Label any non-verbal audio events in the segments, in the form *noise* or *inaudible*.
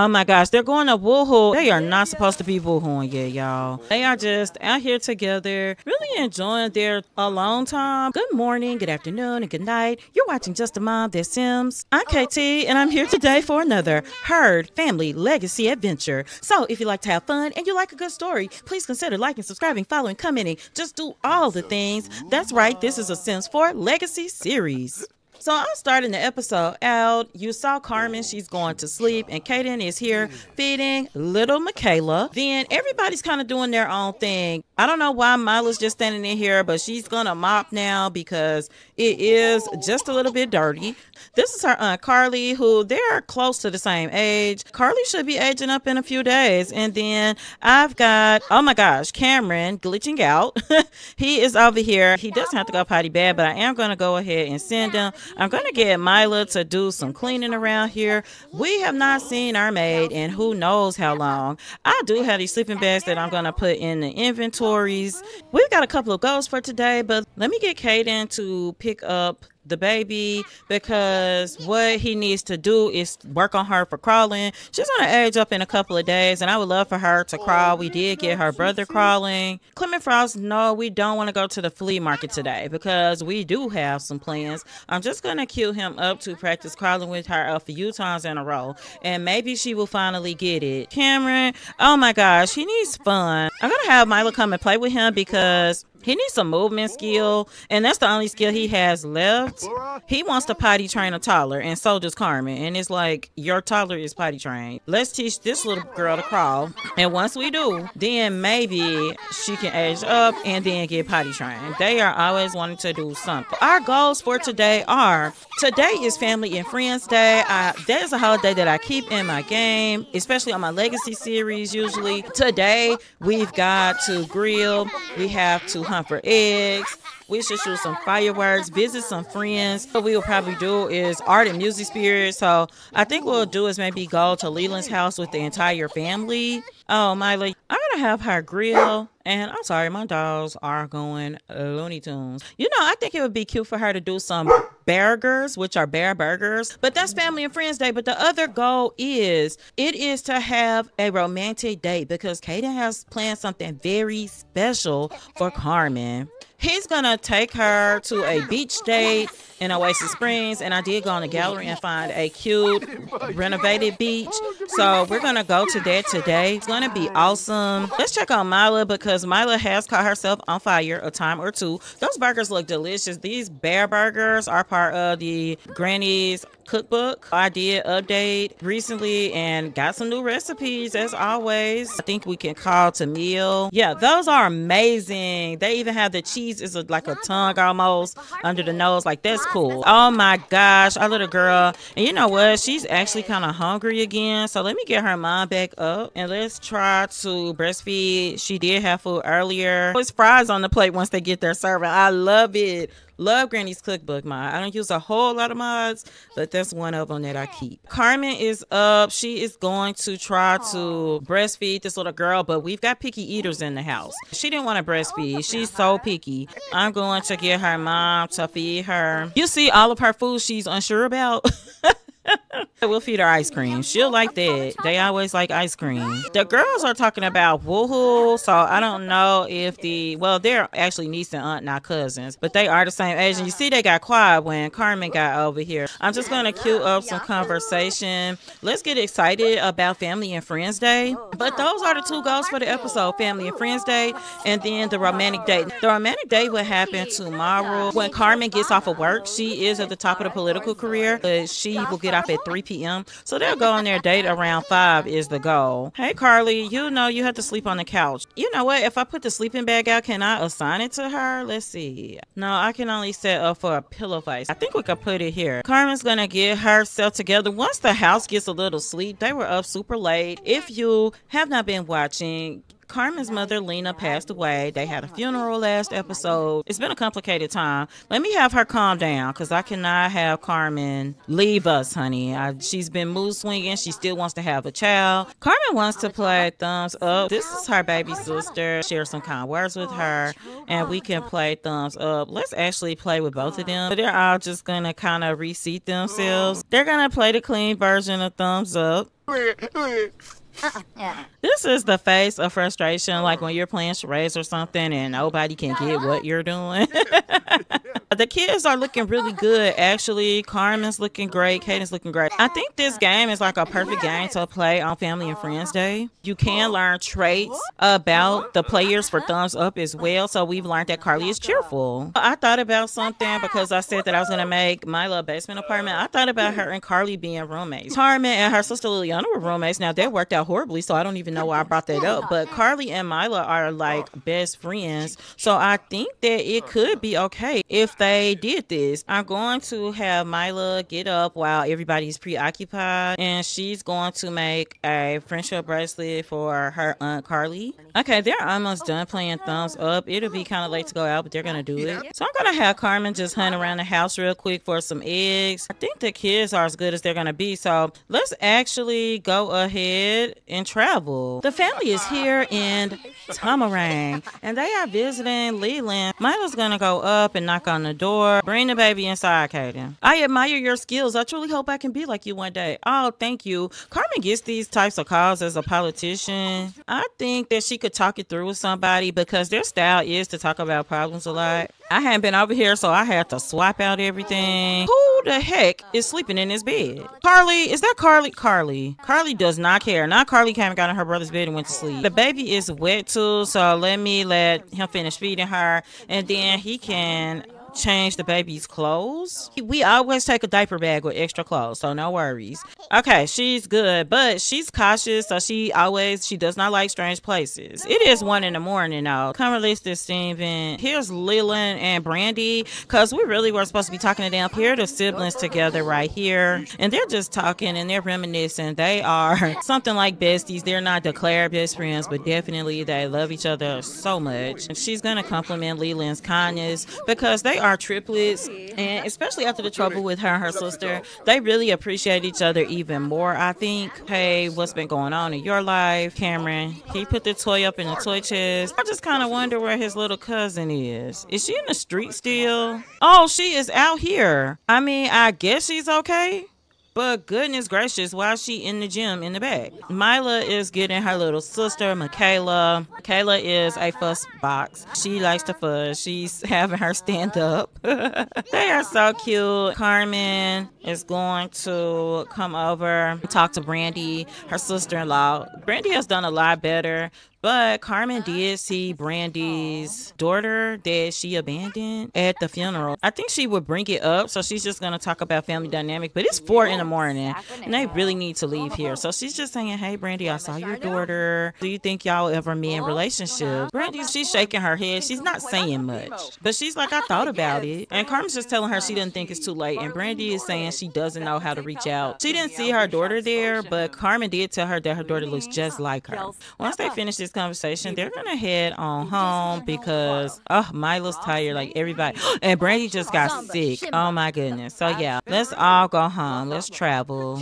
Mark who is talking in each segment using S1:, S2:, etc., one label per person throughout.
S1: Oh my gosh, they're going to woohoo. They are not supposed to be woohooing yet, y'all. They are just out here together, really enjoying their alone time. Good morning, good afternoon, and good night. You're watching Just a Mom, That Sims. I'm KT, and I'm here today for another Heard Family Legacy Adventure. So if you like to have fun and you like a good story, please consider liking, subscribing, following, commenting. Just do all the things. That's right, this is a Sims 4 Legacy series. So I'm starting the episode out. You saw Carmen, she's going to sleep, and Caiden is here feeding little Michaela. Then everybody's kind of doing their own thing. I don't know why Mila's just standing in here, but she's gonna mop now because it is just a little bit dirty. This is her aunt Carly, who they're close to the same age. Carly should be aging up in a few days. And then I've got, oh my gosh, Cameron glitching out. *laughs* he is over here. He doesn't have to go potty bad, but I am gonna go ahead and send him. I'm gonna get Mila to do some cleaning around here. We have not seen our maid in who knows how long. I do have these sleeping bags that I'm gonna put in the inventories. We've got a couple of goals for today, but let me get Caiden to pick up the baby because what he needs to do is work on her for crawling. She's gonna age up in a couple of days, and I would love for her to crawl. We did get her brother crawling. Clement Frost, no, we don't want to go to the flea market today because we do have some plans. I'm just gonna cue him up to practice crawling with her a few times in a row, and maybe she will finally get it. Cameron, oh my gosh, he needs fun. I'm gonna have Milo come and play with him because he needs some movement skill, and that's the only skill he has left. He wants to potty train a toddler, and so does Carmen. And it's like, your toddler is potty trained. Let's teach this little girl to crawl. And once we do, then maybe she can age up and then get potty trained. They are always wanting to do something. Our goals for today are today is Family and Friends Day. I, that is a holiday that I keep in my game, especially on my Legacy series usually. Today, we've got to grill, we have to hunt for eggs. We should shoot some fireworks, visit some friends. What we will probably do is art and music spirit. So I think what we'll do is maybe go to Leland's house with the entire family. Oh, Miley, I'm gonna have her grill. And I'm sorry, my dolls are going Looney Tunes. You know, I think it would be cute for her to do some burgers, which are bear burgers. But that's Family and Friends Day. But the other goal is it is to have a romantic date because Caiden has planned something very special for Carmen he's gonna take her to a beach date in Oasis Springs, and I did go on the gallery and find a cute renovated beach. So we're gonna go to that today. It's gonna be awesome. Let's check on Mila because Mila has caught herself on fire a time or two. Those burgers look delicious. These bear burgers are part of the Granny's cookbook. I did update recently and got some new recipes as always. I think we can call to meal. Yeah, those are amazing. They even have the cheese is like a tongue almost under the nose. Like that's cool. Oh my gosh, our little girl. And you know what? She's actually kind of hungry again. So let me get her mom back up and let's try to breastfeed. She did have food earlier. It's fries on the plate once they get their serving. I love it. Love Granny's cookbook mod. I don't use a whole lot of mods, but that's one of them that I keep. Carmen is up. She is going to try to breastfeed this little girl, but we've got picky eaters in the house. She didn't want to breastfeed. She's so picky. I'm going to get her mom to feed her. You see all of her food she's unsure about. *laughs* *laughs* we'll feed her ice cream. She'll like that. They always like ice cream. The girls are talking about woohoo, so I don't know if the well, they're actually niece and aunt, not cousins, but they are the same age. And you see, they got quiet when Carmen got over here. I'm just gonna cue up some conversation. Let's get excited about Family and Friends Day. But those are the two goals for the episode: Family and Friends Day, and then the romantic date. The romantic date will happen tomorrow when Carmen gets off of work. She is at the top of the political career, but she will get off at 3 p.m. So they'll go on their date around 5 is the goal. Hey, Carly, you know you have to sleep on the couch. You know what? If I put the sleeping bag out, can I assign it to her? Let's see. No, I can only set up for a pillow fight. I think we could put it here. Carmen's going to get herself together. Once the house gets a little sleep, they were up super late. If you have not been watching, Carmen's mother, Lena, passed away. They had a funeral last episode. It's been a complicated time. Let me have her calm down because I cannot have Carmen leave us, honey. I, she's been mood swinging. She still wants to have a child. Carmen wants to play thumbs up. This is her baby sister. Share some kind words with her, and we can play thumbs up. Let's actually play with both of them. They're all just going to kind of reseat themselves. They're going to play the clean version of thumbs up. Uh-uh. This is the face of frustration, like when you're playing charades or something and nobody can get what you're doing. *laughs* the kids are looking really good, actually. Carmen's looking great. Caiden's looking great. I think this game is like a perfect game to play on Family and Friends Day. You can learn traits about the players for thumbs up as well. So we've learned that Carly is cheerful. I thought about something because I said that I was going to make my little basement apartment. I thought about her and Carly being roommates. Carmen and her sister Liliana were roommates. Now, that worked out horribly, so I don't even know why I brought that up. But Carly and Mila are like best friends, so I think that it could be okay if they did this. I'm going to have Mila get up while everybody's preoccupied, and she's going to make a friendship bracelet for her aunt Carly. Okay, they're almost done playing thumbs up. It'll be kind of late to go out, but they're gonna do it. So I'm gonna have Carmen just hunt around the house real quick for some eggs. I think the kids are as good as they're gonna be. So let's actually go ahead and travel. The family is here in Tomarang, and they are visiting Leland. Mila's gonna go up and knock on the door. Bring the baby inside, Caiden. I admire your skills. I truly hope I can be like you one day. Oh, thank you. Carmen gets these types of calls as a politician. I think that she could talk it through with somebody because their style is to talk about problems a lot. I hadn't been over here, so I had to swap out everything. Who the heck is sleeping in his bed? Carly, is that Carly? Carly. Carly does not care. Now Carly came and got in her brother's bed and went to sleep. The baby is wet too, so let me let him finish feeding her, and then he can change the baby's clothes. We always take a diaper bag with extra clothes, so no worries. Okay, she's good, but she's cautious, so she always she does not like strange places. It is one in the morning now. Come release this Steven. Here's Leland and Brandy, cause we really were supposed to be talking to them. Here the siblings together right here, and they're just talking and they're reminiscing. They are *laughs* something like besties. They're not declared best friends, but definitely they love each other so much. She's gonna compliment Leland's kindness because they are triplets, and especially after the trouble with her and her sister, they really appreciate each other even more. I think. Hey, what's been going on in your life, Cameron? He put the toy up in the toy chest. I just kind of wonder where his little cousin is. Is she in the street still? Oh, she is out here. I mean, I guess she's okay. But goodness gracious, why is she in the gym in the back? Mila is getting her little sister, Michaela. Michaela is a fuss box. She likes to fuss. She's *laughs* having her stand up. *laughs* they are so cute. Carmen is going to come over talk to Brandy, her sister in law. Brandy has done a lot better. But Carmen did see *laughs* Brandy's daughter that she abandoned at the funeral. I think she would bring it up, so she's just gonna talk about family dynamic. But it's four in the morning, and they really need to leave here. So she's just saying, "Hey, Brandy, I saw your daughter. Do you think y'all ever be in relationship?" Brandy, she's shaking her head. She's not saying much, but she's like, "I *laughs* thought about it." And Carmen's just telling her she doesn't think it's too late, and Brandy is saying she doesn't know how to reach out. She didn't see her daughter there, but Carmen did tell her that her daughter looks just like her. Once they finish this this conversation, they're gonna head on home because oh Milo's tired, like everybody *gasps* and Brandy just got sick. Oh my goodness. So yeah, let's all go home. Let's travel.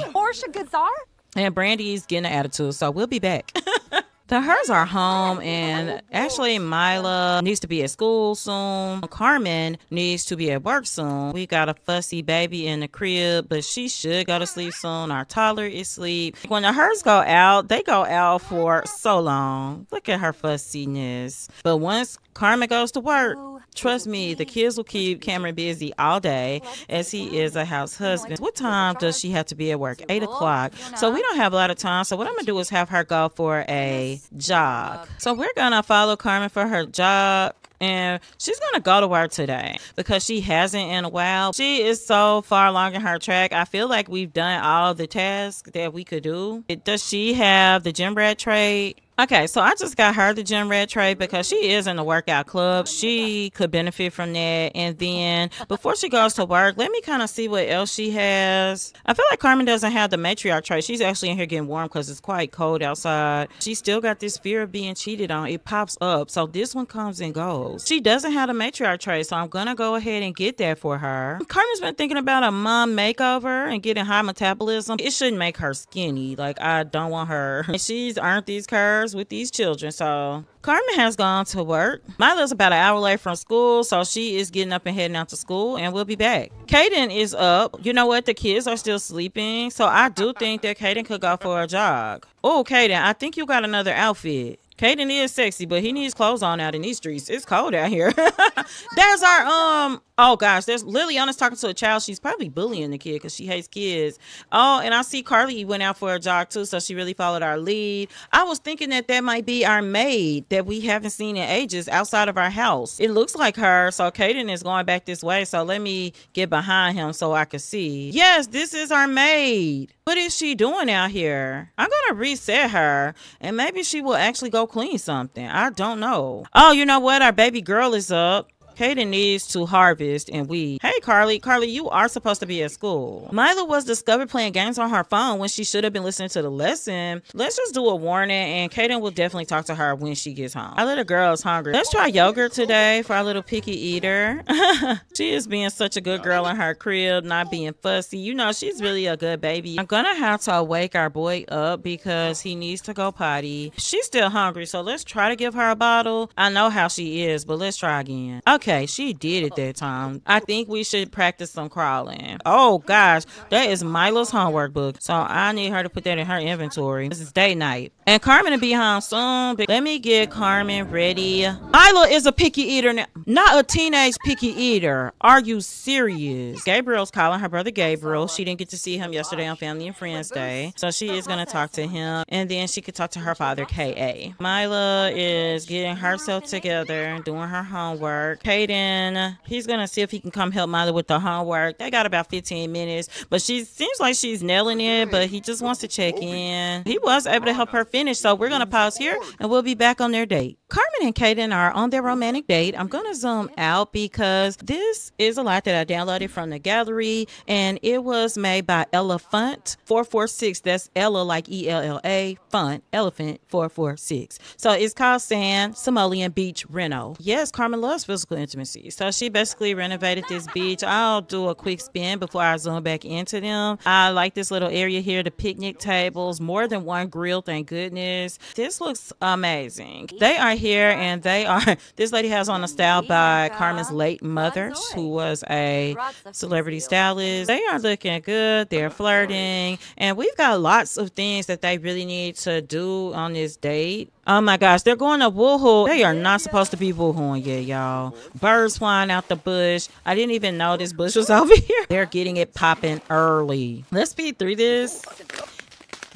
S1: And Brandy's getting an attitude, so we'll be back. *laughs* The Heards are home, and actually, Mila needs to be at school soon. Carmen needs to be at work soon. We got a fussy baby in the crib, but she should go to sleep soon. Our toddler is asleep. When the Heards go out, they go out for so long. Look at her fussiness. But once Carmen goes to work, trust me, the kids will keep Cameron busy all day as he is a house husband. What time does she have to be at work? Eight o'clock. So we don't have a lot of time. So what I'm gonna do is have her go for a jog. So we're gonna follow Carmen for her jog and she's gonna go to work today because she hasn't in a while. She is so far along in her track. I feel like we've done all the tasks that we could do. Does she have the gym rat trait? Okay, so I just got her the gym rat trait because she is in the workout club. She could benefit from that. And then before she goes to work, let me kind of see what else she has. I feel like Carmen doesn't have the matriarch trait. She's actually in here getting warm because it's quite cold outside. She still got this fear of being cheated on. It pops up. So this one comes and goes. She doesn't have the matriarch trait, so I'm gonna go ahead and get that for her. Carmen's been thinking about a mom makeover and getting high metabolism. It shouldn't make her skinny. Like I don't want her. *laughs* She's earned these curves stars with these children. So Carmen has gone to work. Milo's about an hour late from school, so she is getting up and heading out to school, and we'll be back. Caiden is up. You know what? The kids are still sleeping, so I do think that Caiden could go for a jog. Oh, Caiden, I think you got another outfit. Caiden is sexy, but he needs clothes on out in these streets. It's cold out here. *laughs* There's our um. Oh gosh, there's Liliana's talking to a child. She's probably bullying the kid because she hates kids. Oh, and I see Carly went out for a jog too, so she really followed our lead. I was thinking that that might be our maid that we haven't seen in ages outside of our house. It looks like her. So Caiden is going back this way. So let me get behind him so I can see. Yes, this is our maid. What is she doing out here? I'm gonna reset her, and maybe she will actually go clean something. I don't know. Oh, you know what? Our baby girl is up. Caiden needs to harvest and weed. Hey, Carly. Carly, you are supposed to be at school. Mila was discovered playing games on her phone when she should have been listening to the lesson. Let's just do a warning, and Caiden will definitely talk to her when she gets home. Our little girl is hungry. Let's try yogurt today for our little picky eater. *laughs* she is being such a good girl in her crib, not being fussy. You know, she's really a good baby. I'm gonna have to wake our boy up because he needs to go potty. She's still hungry, so let's try to give her a bottle. I know how she is, but let's try again. Okay. Okay, she did it that time. I think we should practice some crawling. Oh gosh, that is Milo's homework book. So I need her to put that in her inventory. This is day night. And Carmen will be home soon. Let me get Carmen ready. Milo is a picky eater now. Not a teenage picky eater. Are you serious? Gabriel's calling her brother Gabriel. She didn't get to see him yesterday on Family and Friends Day. So she is going to talk to him. And then she could talk to her father, K.A. Mila is getting herself together, doing her homework. Caiden, he's gonna see if he can come help Milo with the homework. They got about 15 minutes, but she seems like she's nailing it, but he just wants to check in. He was able to help her finish, so we're gonna pause here and we'll be back on their date. Carmen and Caiden are on their romantic date. I'm gonna zoom out because this is a lot that I downloaded from the gallery and it was made by Ella Funt 446. That's Ella like E L L A Funt Elephant 446. So it's called Sand Simoleon Beach Reno. Yes, Carmen loves physical intimacy. So she basically renovated this beach. I'll do a quick spin before I zoom back into them. I like this little area here, the picnic tables, more than one grill, thank goodness. This looks amazing. They are here and they are, *laughs* this lady has on a style by Carmen's late mother, who was a celebrity stylist. They are looking good. They're flirting. And we've got lots of things that they really need to do on this date. Oh my gosh, they're going to woohoo. They are not supposed to be woohooing yet, y'all. Birds flying out the bush. I didn't even know this bush was *laughs* over here. They're getting it popping early. Let's speed through this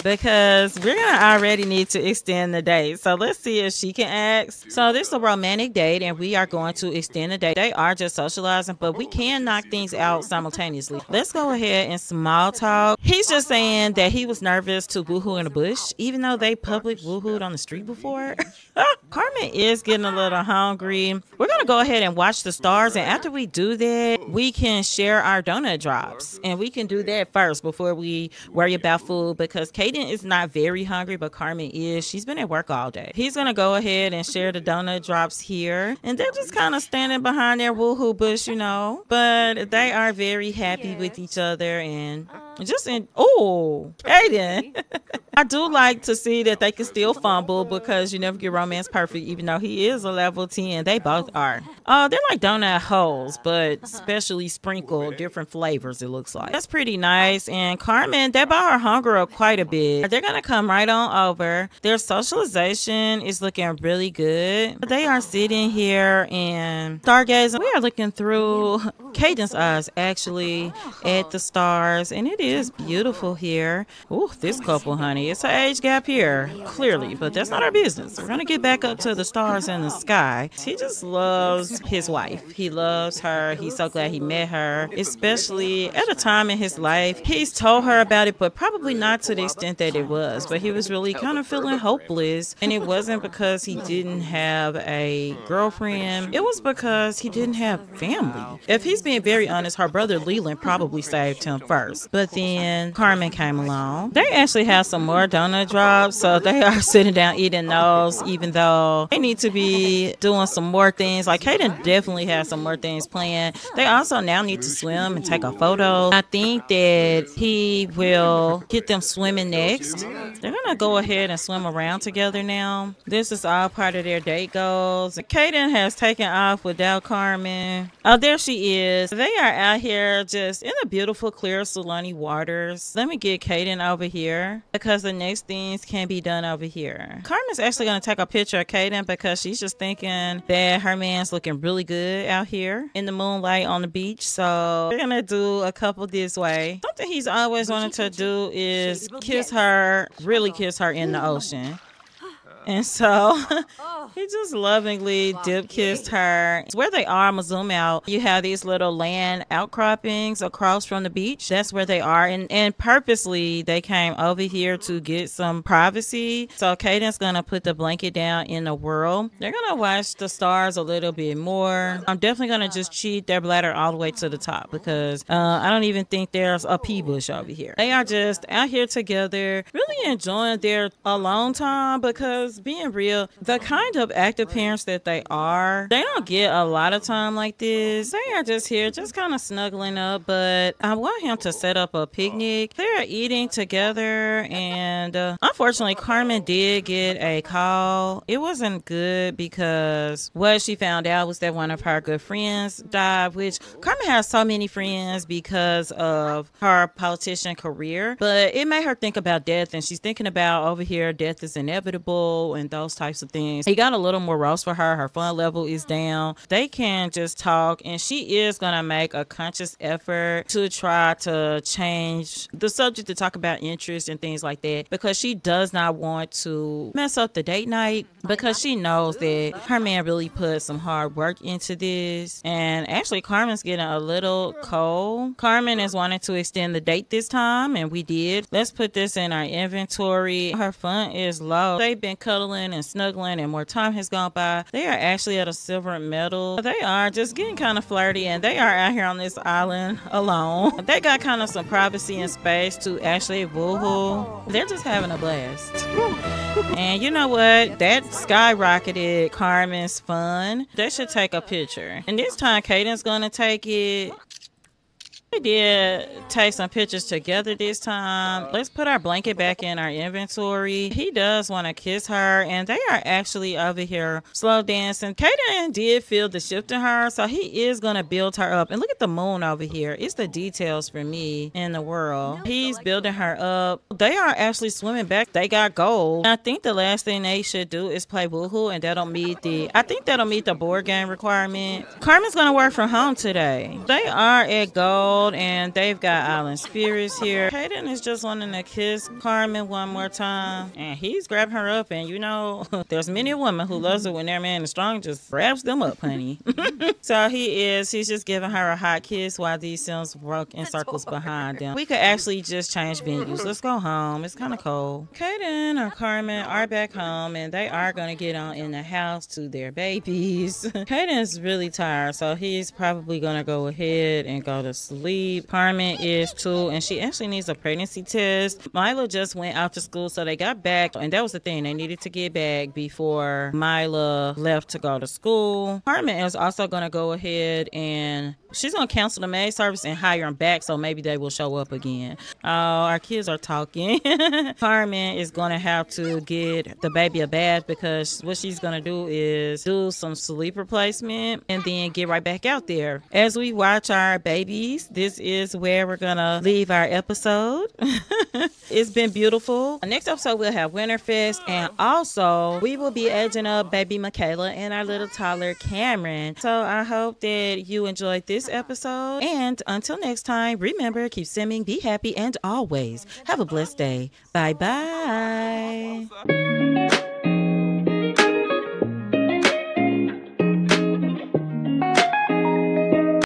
S1: because we're gonna already need to extend the date. So let's see if she can ask. So this is a romantic date, and we are going to extend the date. They are just socializing, but we can knock things out simultaneously. Let's go ahead and small talk. He's just saying that he was nervous to woohoo in the bush, even though they public woohooed on the street before. *laughs* Carmen is getting a little hungry. We're gonna go ahead and watch the stars, and after we do that, we can share our donut drops, and we can do that first before we worry about food because Kate Aiden is not very hungry, but Carmen is. She's been at work all day. He's gonna go ahead and share the donut drops here, and they're just kind of standing behind their woohoo bush, you know. But they are very happy with each other and um, just in oh Aiden. *laughs* I do like to see that they can still fumble because you never get romance perfect, even though he is a level 10. They both are. Uh, they're like donut holes, but specially sprinkled different flavors, it looks like. That's pretty nice. And Carmen, they bought her hunger up quite a bit. They're gonna come right on over. Their socialization is looking really good. But they are sitting here and stargazing. We are looking through Caiden's eyes actually at the stars, and it is beautiful here. Oh, this couple, honey, it's an age gap here, clearly, but that's not our business. We're gonna get back up to the stars in the sky. He just loves his wife. He loves her. He's so glad he met her, especially at a time in his life. He's told her about it, but probably not to the extent that it was. But he was really kind of feeling hopeless, and it wasn't because he didn't have a girlfriend. It was because he didn't have family. If he's being very honest, her brother Leland probably saved him first. But then Carmen came along. They actually have some more donut drops, so they are *laughs* sitting down eating those, even though they need to be doing some more things. Like Caiden definitely has some more things planned. They also now need to swim and take a photo. I think that he will get them swimming next. They're gonna go ahead and swim around together now. This is all part of their date goals. Caiden has taken off without Carmen. Oh, there she is. They are out here just in the beautiful clear Sulani waters. Let me get Caiden over here because the next things can be done over here. Carmen's actually gonna take a picture of Caiden because she's just thinking that her man's looking really good out here in the moonlight on the beach. So we're gonna do a couple this way. Something he's always wanted to do is kiss her, really kiss her in the ocean. And so *laughs* he just lovingly dip kissed her. Where they are, I'm gonna zoom out. You have these little land outcroppings across from the beach. That's where they are. And and purposely they came over here to get some privacy. So Caiden's gonna put the blanket down in the world. They're gonna watch the stars a little bit more. I'm definitely gonna just cheat their bladder all the way to the top because uh, I don't even think there's a pea bush over here. They are just out here together, really enjoying their alone time because being real, the kind of active parents that they are, they don't get a lot of time like this. They are just here, just kind of snuggling up. But I want him to set up a picnic. They're eating together, and uh, unfortunately, Carmen did get a call. It wasn't good because what she found out was that one of her good friends died, which Carmen has so many friends because of her politician career. But it made her think about death, and she's thinking about over here, death is inevitable and those types of things. He got a little more morose for her. Her fun level is down. They can just talk, and she is going to make a conscious effort to try to change the subject to talk about interest and things like that because she does not want to mess up the date night because she knows that her man really put some hard work into this. And actually, Carmen's getting a little cold. Carmen is wanting to extend the date this time, and we did. Let's put this in our inventory. Her fun is low. They've been cuddling and snuggling, and more time has gone by. They are actually at a silver medal. They are just getting kind of flirty, and they are out here on this island alone. They got kind of some privacy and space to actually woohoo. They're just having a blast. And you know what? That skyrocketed Carmen's fun. They should take a picture. And this time, Caiden's gonna take it. We did take some pictures together this time. Uh-huh. Let's put our blanket back in our inventory. He does want to kiss her, and they are actually over here slow dancing. Caiden did feel the shift in her, so he is going to build her up. And look at the moon over here. It's the details for me in the world. He's building her up. They are actually swimming back. They got gold. I think the last thing they should do is play woohoo, and that'll meet the, I think that'll meet the board game requirement. Carmen's going to work from home today. They are at gold and they've got Island Spirits here. Caiden is just wanting to kiss Carmen one more time, and he's grabbing her up. And you know, *laughs* there's many a woman who loves it when their man is strong, just grabs them up, honey. *laughs* so he is. He's just giving her a hot kiss while these Sims work in circles behind them. We could actually just change venues. Let's go home. It's kind of cold. Caiden or Carmen are back home, and they are gonna get on in the house to their babies. *laughs* Caiden's really tired, so he's probably gonna go ahead and go to sleep sleep. Carmen is too, and she actually needs a pregnancy test. Mila just went out to school, so they got back, and that was the thing. They needed to get back before Mila left to go to school. Carmen is also going to go ahead and she's to cancel the maid service and hire them back, so maybe they will show up again. Oh, our kids are talking. *laughs* Carmen is to have to get the baby a bath because what she's to do is do some sleep replacement and then get right back out there. As we watch our babies, this is where we're gonna leave our episode. *laughs* it's been beautiful. Next episode we'll have Winterfest, and also we will be edging up baby Michaela and our little toddler Cameron. So I hope that you enjoyed this episode. And until next time, remember keep simming, be happy, and always have a blessed day. Bye bye.